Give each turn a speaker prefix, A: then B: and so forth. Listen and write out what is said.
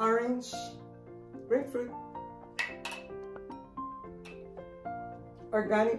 A: orange, grapefruit, organic